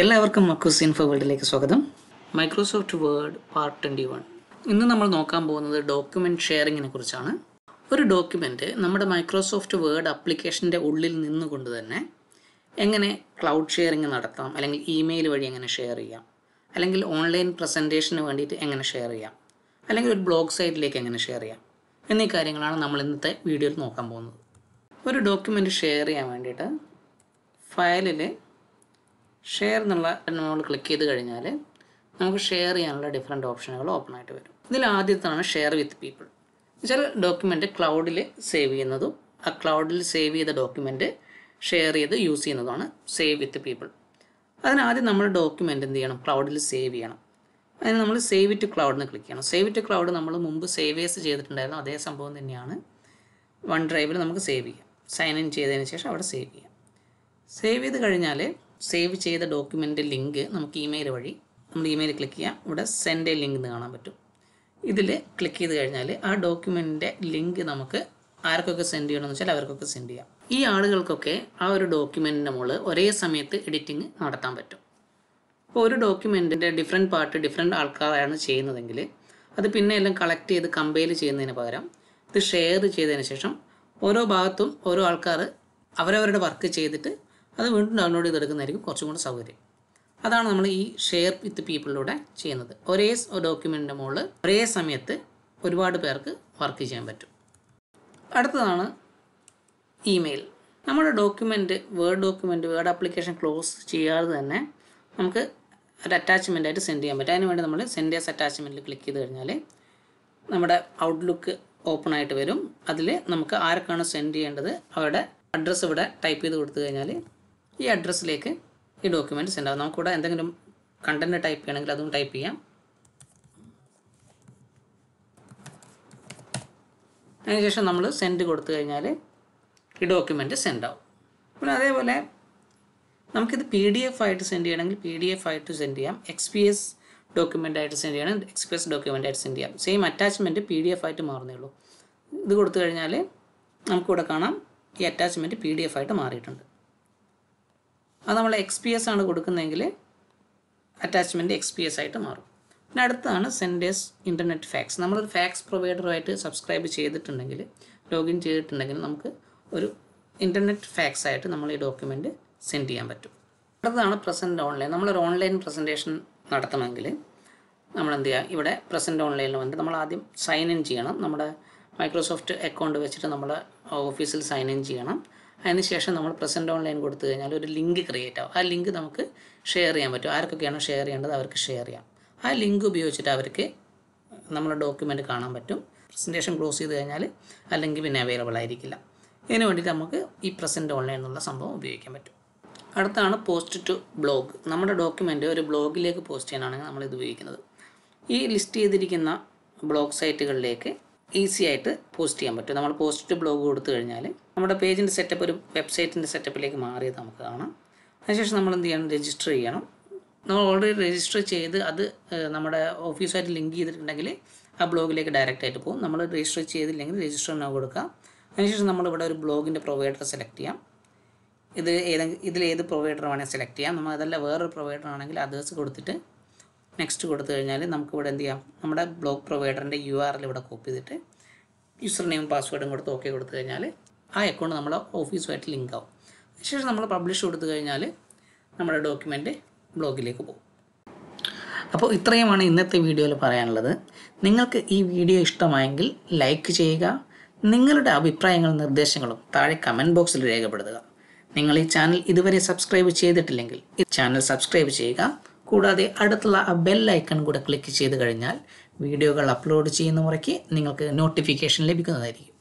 എല്ലാവർക്കും മക്കൂസ് ഇൻഫോ വേൾഡിലേക്ക് സ്വാഗതം. Microsoft Word part twenty one. ഇന്ന് നമ്മൾ നോക്കാൻ പോകുന്നത് ഡോക്യുമെന്റ് ഷെയറിങ്ങിനെ കുറിച്ചാണ്. ഒരു ഡോക്യുമെന്റ് നമ്മുടെ മൈക്രോസോഫ്റ്റ് വേർഡ് അപ്ലിക്കേഷന്റെ ഉള്ളിൽ നിന്നുകൊണ്ട് തന്നെ എങ്ങനെ ക്ലൗഡ് ഷെയറിങ് നടത്താം അല്ലെങ്കിൽ ഇമെയിൽ വഴി എങ്ങനെ ഷെയർ ചെയ്യാം അല്ലെങ്കിൽ ഓൺലൈൻ പ്രസന്റേഷന് വേണ്ടിയിട്ട് എങ്ങനെ ഷെയർ ചെയ്യാം അല്ലെങ്കിൽ ഒരു ബ്ലോഗ് സൈറ്റിലേക്ക് എങ്ങനെ ഷെയർ ചെയ്യാം എന്നീ കാര്യങ്ങളാണ് നമ്മൾ ഇന്നത്തെ വീഡിയോയിൽ നോക്കാൻ പോകുന്നത്. ഒരു ഡോക്യുമെന്റ് ഷെയർ ചെയ്യാൻ വേണ്ടിയിട്ട് ഫയലിൽ ഷെയർ എന്നുള്ള നമ്മൾ ക്ലിക്ക് ചെയ്ത് കഴിഞ്ഞാൽ നമുക്ക് ഷെയർ ചെയ്യാനുള്ള ഡിഫറെന്റ് ഓപ്ഷനുകൾ ഓപ്പൺ ആയിട്ട് വരും. ഇതിൽ ആദ്യത്താണ് ഷെയർ വിത്ത് പീപ്പിൾ ചില ഡോക്യുമെന്റ് ക്ലൗഡിൽ സേവ് ചെയ്യുന്നതും ആ ക്ലൗഡിൽ സേവ് ചെയ്ത ഡോക്യുമെന്റ് ഷെയർ ചെയ്ത് യൂസ് ചെയ്യുന്നതാണ് സേവ് വിത്ത് പീപ്പിൾ അതിനാദ്യം നമ്മൾ ഡോക്യുമെന്റ് എന്ത് ചെയ്യണം? ക്ലൗഡിൽ സേവ് ചെയ്യണം. അതിന് നമ്മൾ സേവ് ഇറ്റ് ക്ലൗഡിന് ക്ലിക്ക് ചെയ്യണം. സേവ് ടു ക്ലൗഡ് നമ്മൾ മുമ്പ് സേവേഴ്സ് ചെയ്തിട്ടുണ്ടായിരുന്നു അതേ സംഭവം തന്നെയാണ് വൺ ഡ്രൈവിൽ നമുക്ക് സേവ് ചെയ്യാം. സൈൻ ഇൻ ചെയ്തതിന് ശേഷം അവിടെ സേവ് ചെയ്യാം. സേവ് ചെയ്ത് കഴിഞ്ഞാൽ സേവ് ചെയ്ത ഡോക്യുമെന്റ് ലിങ്ക് നമുക്ക് ഇമെയിൽ വഴി നമ്മൾ ഇമെയിൽ ക്ലിക്ക് ചെയ്യാം. ഇവിടെ സെൻഡ് എ ലിങ്ക് എന്ന് കാണാൻ പറ്റും. ഇതിൽ ക്ലിക്ക് ചെയ്ത് കഴിഞ്ഞാൽ ആ ഡോക്യുമെന്റിന്റെ ലിങ്ക് നമുക്ക് ആർക്കൊക്കെ സെൻഡ് ചെയ്യണമെന്ന് വെച്ചാൽ അവർക്കൊക്കെ സെൻഡ് ചെയ്യാം. ഈ ആളുകൾക്കൊക്കെ ആ ഒരു ഡോക്യുമെന്റിന്റെ മുകളിൽ ഒരേ സമയത്ത് എഡിറ്റിംഗ് നടത്താൻ പറ്റും. അപ്പോൾ ഒരു ഡോക്യുമെന്റിന്റെ ഡിഫറെന്റ് പാർട്ട് ഡിഫറെന്റ് ആൾക്കാരാണ് ചെയ്യുന്നതെങ്കിൽ അത് പിന്നെ എല്ലാം കളക്ട് ചെയ്ത് കമ്പയിൽ ചെയ്യുന്നതിന് പകരം ഇത് ഷെയർ ചെയ്തതിന് ശേഷം ഓരോ ഭാഗത്തും ഓരോ ആൾക്കാർ അവരവരുടെ വർക്ക് ചെയ്തിട്ട് അത് വീണ്ടും ഡൗൺലോഡ് ചെയ്തെടുക്കുന്നതായിരിക്കും കുറച്ചും കൂടെ സൗകര്യം. അതാണ് നമ്മൾ ഈ ഷെയർ വിത്ത് പീപ്പിളിലൂടെ ചെയ്യുന്നത്. ഒരേ ഡോക്യുമെന്റിന്റെ മുകളിൽ ഒരേ സമയത്ത് ഒരുപാട് പേർക്ക് വർക്ക് ചെയ്യാൻ പറ്റും. അടുത്തതാണ് ഇമെയിൽ നമ്മുടെ document word document word application close ചെയ്യാതെ തന്നെ നമുക്ക് ഒരു അറ്റാച്ച്മെന്റ് ആയിട്ട് സെൻഡ് ചെയ്യാൻ പറ്റും. അതിനുവേണ്ടി നമ്മൾ സെൻഡ് ആസ് അറ്റാച്ച്മെന്റിൽ ക്ലിക്ക് ചെയ്ത് കഴിഞ്ഞാൽ നമ്മുടെ ഔട്ട്ലുക്ക് ഓപ്പൺ ആയിട്ട് വരും. അതിൽ നമുക്ക് ആർക്കാണ് സെൻഡ് ചെയ്യേണ്ടത് അവരുടെ അഡ്രസ്സ് ഇവിടെ ടൈപ്പ് ചെയ്ത് കൊടുത്തു കഴിഞ്ഞാൽ ഈ അഡ്രസ്സിലേക്ക് ഈ ഡോക്യുമെന്റ് സെൻഡ് ആവും നമുക്കിവിടെ എന്തെങ്കിലും കണ്ടന്റ് ടൈപ്പ് ചെയ്യണമെങ്കിൽ അതും ടൈപ്പ് ചെയ്യാം. അതിനുശേഷം നമ്മൾ സെൻഡ് കൊടുത്തു കഴിഞ്ഞാൽ ഈ ഡോക്യുമെന്റ് സെൻഡ് ആവും. പിന്നെ അതേപോലെ നമുക്കിത് പി ഡി എഫ് ആയിട്ട് സെൻഡ് ചെയ്യണമെങ്കിൽ പി ഡി എഫ് ആയിട്ട് സെൻഡ് ചെയ്യാം. എക്സ് പി എസ് ഡോക്യുമെന്റ് ആയിട്ട് സെൻഡ് ചെയ്യണം. എക്സ് പി എസ് ഡോക്യുമെന്റ് ആയിട്ട് സെൻഡ് ചെയ്യാം. Same attachment P D F ആയിട്ട് മാറുന്നേ ഉള്ളൂ. ഇത് കൊടുത്തു കഴിഞ്ഞാൽ നമുക്കിവിടെ കാണാം ഈ അറ്റാച്ച്മെന്റ് പി ഡി എഫ് ആയിട്ട് മാറിയിട്ടുണ്ട്. അത് നമ്മൾ എക്സ് പി എസ് ആണ് കൊടുക്കുന്നതെങ്കിൽ അറ്റാച്ച്മെന്റ് എക്സ് പി എസ് ആയിട്ട് മാറും. പിന്നെ അടുത്താണ് സെൻഡേഴ്സ് ഇന്റർനെറ്റ് ഫാക്സ് നമ്മളൊരു ഫാക്സ് പ്രൊവൈഡറുമായിട്ട് സബ്സ്ക്രൈബ് ചെയ്തിട്ടുണ്ടെങ്കിൽ ലോഗിൻ ചെയ്തിട്ടുണ്ടെങ്കിൽ നമുക്ക് ഒരു ഇന്റർനെറ്റ് ഫാക്സ് ആയിട്ട് നമ്മൾ ഈ ഡോക്യുമെന്റ് സെൻഡ് ചെയ്യാൻ പറ്റും. അടുത്തതാണ് പ്രസന്റ് ഓൺലൈൻ നമ്മളൊരു ഓൺലൈൻ പ്രസന്റേഷൻ നടത്തണമെങ്കിൽ നമ്മൾ എന്ത് ചെയ്യുക? ഇവിടെ പ്രസന്റ് ഓൺലൈനിൽ വന്നിട്ട് നമ്മൾ ആദ്യം സൈൻ ഇൻ ചെയ്യണം. നമ്മുടെ മൈക്രോസോഫ്റ്റ് അക്കൗണ്ട് വെച്ചിട്ട് നമ്മൾ ഓഫീസിൽ സൈൻ ഇൻ ചെയ്യണം. അതിനുശേഷം നമ്മൾ പ്രസന്റ് ഓൺലൈൻ കൊടുത്തു കഴിഞ്ഞാൽ ഒരു ലിങ്ക് ക്രിയേറ്റ് ആവും. ആ ലിങ്ക് നമുക്ക് ഷെയർ ചെയ്യാൻ പറ്റും. ആർക്കൊക്കെയാണോ ഷെയർ ചെയ്യേണ്ടത് അവർക്ക് ഷെയർ ചെയ്യാം. ആ ലിങ്ക് ഉപയോഗിച്ചിട്ട് അവർക്ക് നമ്മുടെ ഡോക്യുമെന്റ് കാണാൻ പറ്റും. പ്രസന്റേഷൻ ക്ലോസ് ചെയ്ത് കഴിഞ്ഞാൽ അല്ലെങ്കിൽ പിന്നെ അവൈലബിൾ ആയിരിക്കില്ല. ഇതിനു വേണ്ടി നമുക്ക് ഈ പ്രസന്റ് ഓൺലൈൻ എന്നുള്ള സംഭവം ഉപയോഗിക്കാൻ പറ്റും. അടുത്താണ് പോസ്റ്റ് ടു ബ്ലോഗ് നമ്മുടെ ഡോക്യുമെന്റ് ഒരു ബ്ലോഗിലേക്ക് പോസ്റ്റ് ചെയ്യാനാണെങ്കിൽ നമ്മൾ ഇത് ഉപയോഗിക്കുന്നത്. ഈ ലിസ്റ്റ് ചെയ്തിരിക്കുന്ന ബ്ലോഗ് സൈറ്റുകളിലേക്ക് ഈസി ആയിട്ട് പോസ്റ്റ് ചെയ്യാൻ പറ്റും. നമ്മൾ പോസ്റ്റ് ബ്ലോഗ് കൊടുത്തു കഴിഞ്ഞാൽ നമ്മുടെ പേജിന്റെ സെറ്റപ്പ് ഒരു വെബ്സൈറ്റിന്റെ സെറ്റപ്പിലേക്ക് മാറിയത് നമുക്ക് കാണാം. അതിനുശേഷം നമ്മൾ എന്ത് ചെയ്യണം? രജിസ്റ്റർ ചെയ്യണം. നമ്മൾ ഓൾറെഡി രജിസ്റ്റർ ചെയ്ത് അത് നമ്മുടെ ഓഫീസുമായിട്ട് ലിങ്ക് ചെയ്തിട്ടുണ്ടെങ്കിൽ ആ ബ്ലോഗിലേക്ക് ഡയറക്റ്റ് ആയിട്ട് പോകും. നമ്മൾ രജിസ്റ്റർ ചെയ്തില്ലെങ്കിൽ രജിസ്റ്റർ നോ കൊടുക്കാം. അതിനുശേഷം നമ്മളിവിടെ ഒരു ബ്ലോഗിന്റെ പ്രൊവൈഡർ സെലക്ട് ചെയ്യാം. ഇത് ഏതെങ്കിലും ഇതിൽ ഏത് പ്രൊവൈഡർ വേണമെങ്കിൽ സെലക്ട് ചെയ്യാം. നമ്മൾ അതല്ല വേറൊരു പ്രൊവൈഡർ ആണെങ്കിൽ അതേഴ്സ് കൊടുത്തിട്ട് നെക്സ്റ്റ് കൊടുത്തു കഴിഞ്ഞാൽ നമുക്കിവിടെ എന്ത് ചെയ്യാം? നമ്മുടെ ബ്ലോഗ് പ്രൊവൈഡറിന്റെ യു ആർ ഇവിടെ കോപ്പി ചെയ്തിട്ട് യൂസർ നെയിം പാസ്വേഡും കൊടുത്ത് ഓക്കെ കൊടുത്തു കഴിഞ്ഞാൽ ആ അക്കൗണ്ട് നമ്മളെ ഓഫീസുമായിട്ട് ലിങ്ക് ആവും. അതിനുശേഷം നമ്മൾ പബ്ലിഷ് കൊടുത്തു കഴിഞ്ഞാൽ നമ്മുടെ ഡോക്യുമെന്റ് ബ്ലോഗിലേക്ക് പോകും. അപ്പോൾ ഇത്രയുമാണ് ഇന്നത്തെ വീഡിയോയിൽ പറയാനുള്ളത്. നിങ്ങൾക്ക് ഈ വീഡിയോ ഇഷ്ടമായെങ്കിൽ ലൈക്ക് ചെയ്യുക. നിങ്ങളുടെ അഭിപ്രായങ്ങളും നിർദ്ദേശങ്ങളും താഴെ കമന്റ് ബോക്സിൽ രേഖപ്പെടുത്തുക. നിങ്ങൾ ഈ ചാനൽ ഇതുവരെ സബ്സ്ക്രൈബ് ചെയ്തിട്ടില്ലെങ്കിൽ ഈ ചാനൽ സബ്സ്ക്രൈബ് ചെയ്യുക. കൂടാതെ അടുത്തുള്ള ആ ബെൽ ഐക്കൺ കൂടെ ക്ലിക്ക് ചെയ്ത് കഴിഞ്ഞാൽ വീഡിയോകൾ അപ്ലോഡ് ചെയ്യുന്ന മുറയ്ക്ക് നിങ്ങൾക്ക് നോട്ടിഫിക്കേഷൻ ലഭിക്കുന്നതായിരിക്കും.